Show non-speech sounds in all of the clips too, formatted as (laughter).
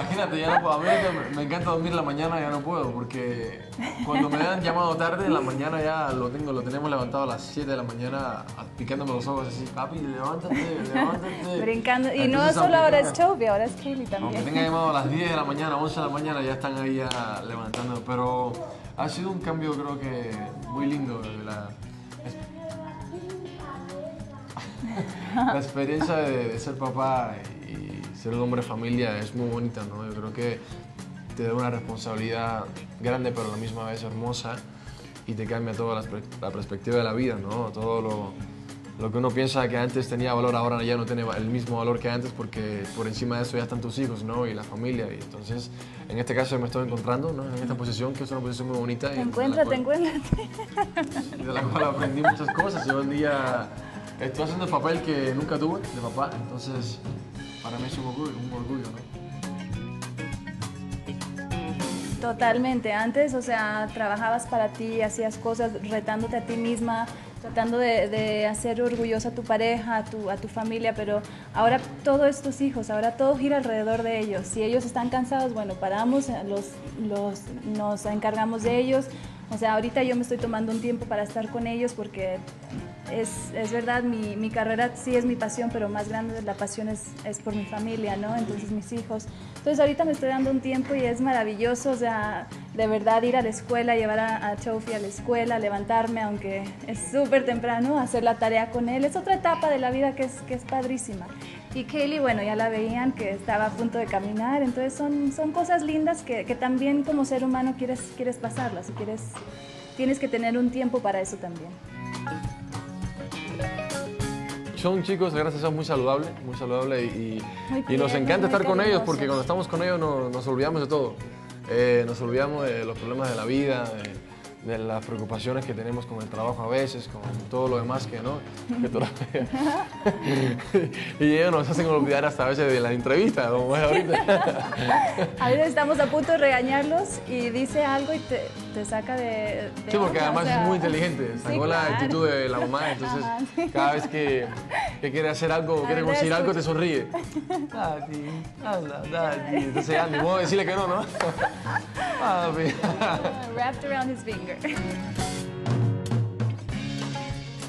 Imagínate, ya no puedo. A mí me, me encanta dormir la mañana, ya no puedo, porque cuando me han llamado tarde, en la mañana ya lo tengo, lo tenemos levantado a las 7 de la mañana, picándome los ojos así, papi, levántate, levántate. Brincando. Y no Entonces, solo aunque ahora es Toby, ahora es Aunque también. tenga llamado a las 10 de la mañana, 11 de la mañana, ya están ahí ya levantando. Pero ha sido un cambio, creo que muy lindo. La, (laughs) la experiencia de, de ser papá y ser un hombre familia es muy bonita, ¿no? Yo creo que te da una responsabilidad grande, pero a la misma vez hermosa y te cambia toda la, la perspectiva de la vida, ¿no? Todo lo, lo que uno piensa que antes tenía valor, ahora ya no tiene el mismo valor que antes porque por encima de eso ya están tus hijos, ¿no? Y la familia. Y entonces, en este caso me estoy encontrando, ¿no? En esta posición, que es una posición muy bonita. Te encuéntrate, cual- encuéntrate. (laughs) de la cual aprendí muchas cosas. Yo en día estoy haciendo el papel que nunca tuve de papá, entonces para mí es un orgullo, un orgullo ¿no? Totalmente. Antes, o sea, trabajabas para ti, hacías cosas retándote a ti misma, tratando de, hacer orgullosa a tu pareja, a tu, a tu familia, pero ahora todo es tus hijos, ahora todo gira alrededor de ellos. Si ellos están cansados, bueno, paramos, los, los, nos encargamos de ellos. O sea, ahorita yo me estoy tomando un tiempo para estar con ellos porque es, es verdad, mi, mi carrera sí es mi pasión, pero más grande de la pasión es, es por mi familia, ¿no? Entonces mis hijos. Entonces ahorita me estoy dando un tiempo y es maravilloso, o sea, de verdad ir a la escuela, llevar a, a Chofi a la escuela, levantarme, aunque es súper temprano, hacer la tarea con él. Es otra etapa de la vida que es, que es padrísima. Y Kaylee, bueno, ya la veían que estaba a punto de caminar, entonces son, son cosas lindas que, que también como ser humano quieres, quieres pasarlas y quieres, tienes que tener un tiempo para eso también. Son chicos, gracias a Dios, muy saludables, muy saludables y, Muy y nos encanta estar con ellos porque cuando estamos con ellos nos, nos olvidamos de todo. Eh, nos olvidamos de los problemas de la vida, de las preocupaciones que tenemos con el trabajo a veces, con todo lo demás que no. Que todavía- (laughs) y ellos nos hacen olvidar hasta a veces de la entrevista, como es ahorita. (laughs) A veces estamos a punto de regañarlos y dice algo y te, te saca de, de Sí, porque onda, o además sea, es muy inteligente, sí, sacó la claro. actitud de la mamá, entonces sí. cada vez que, que quiere hacer algo, quiere conseguir algo, te sonríe. (laughs) Daddy, anda, daddy. Entonces ya, ni modo de decirle que no, ¿no? (laughs) Wrapped around his finger. (laughs)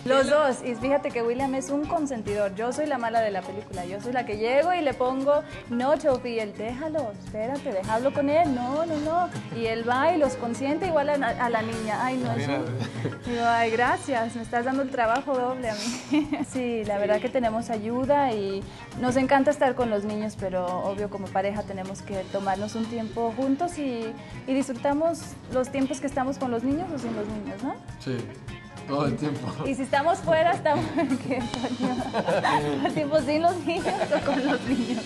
Los dos, y fíjate que William es un consentidor. Yo soy la mala de la película. Yo soy la que llego y le pongo, no, Chofi, y él, déjalo, espérate, déjalo con él, no, no, no. Y él va y los consiente igual a, a la niña. Ay, no, eso. (laughs) Digo, ay, gracias, me estás dando el trabajo doble a mí. (laughs) Sí, la verdad que tenemos ayuda y nos encanta estar con los niños, pero obvio como pareja tenemos que tomarnos un tiempo juntos y, y disfrutamos los tiempos que estamos con los niños o sin los niños, ¿no? Sí, todo el tiempo. Y si estamos fuera, estamos aquí, Antonio. El tiempo sin los niños o con los niños.